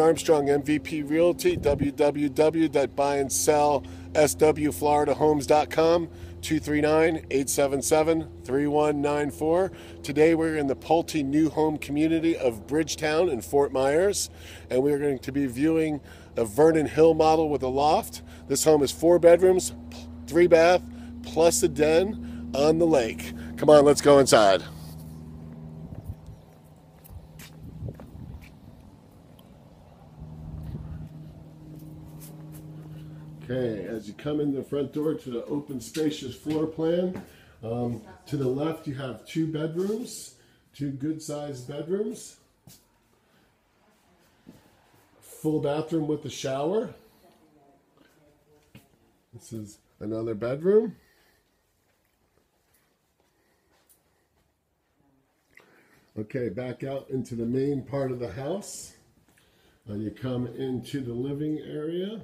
Armstrong MVP Realty, www.buyandsellswfloridahomes.com, 239-877-3194. Today we're in the Pulte New Home community of Bridgetown in Fort Myers, and we're going to be viewing a Vernon Hill model with a loft. This home is four bedrooms, three bath, plus a den on the lake. Come on, let's go inside. Okay, as you come in the front door to the open spacious floor plan, um, to the left you have two bedrooms, two good sized bedrooms, full bathroom with a shower. This is another bedroom. Okay, back out into the main part of the house. Uh, you come into the living area.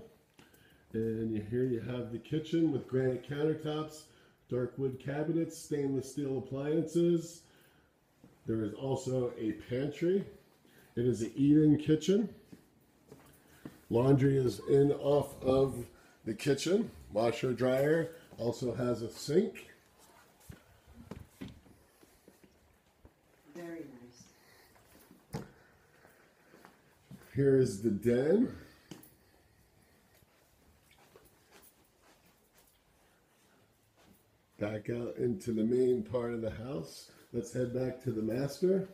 And you, here you have the kitchen with granite countertops, dark wood cabinets, stainless steel appliances. There is also a pantry. It is an eat-in kitchen. Laundry is in off of the kitchen. Washer dryer also has a sink. Very nice. Here is the den. Back out into the main part of the house. Let's head back to the master.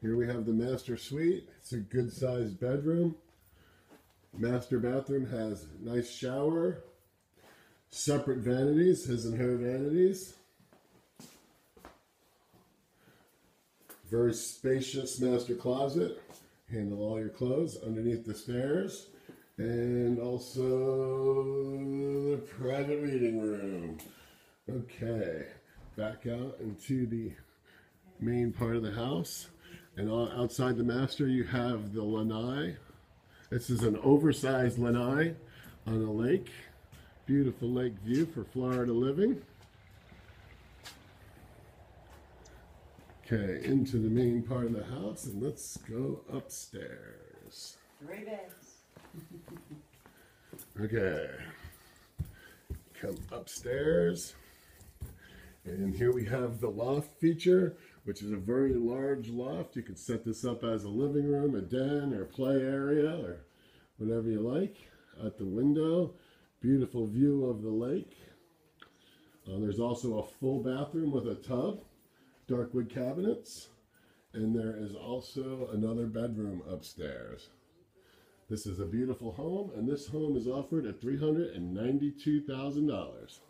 Here we have the master suite. It's a good sized bedroom. Master bathroom has nice shower, separate vanities, his and her vanities. Very spacious master closet. Handle all your clothes underneath the stairs and also the private reading room. Okay, back out into the main part of the house. And outside the master, you have the lanai. This is an oversized lanai on a lake. Beautiful lake view for Florida living. Okay, into the main part of the house, and let's go upstairs. Three beds. Okay. Come upstairs. And here we have the loft feature, which is a very large loft. You can set this up as a living room, a den, or play area, or whatever you like. At the window, beautiful view of the lake. Uh, there's also a full bathroom with a tub, dark wood cabinets, and there is also another bedroom upstairs. This is a beautiful home, and this home is offered at $392,000.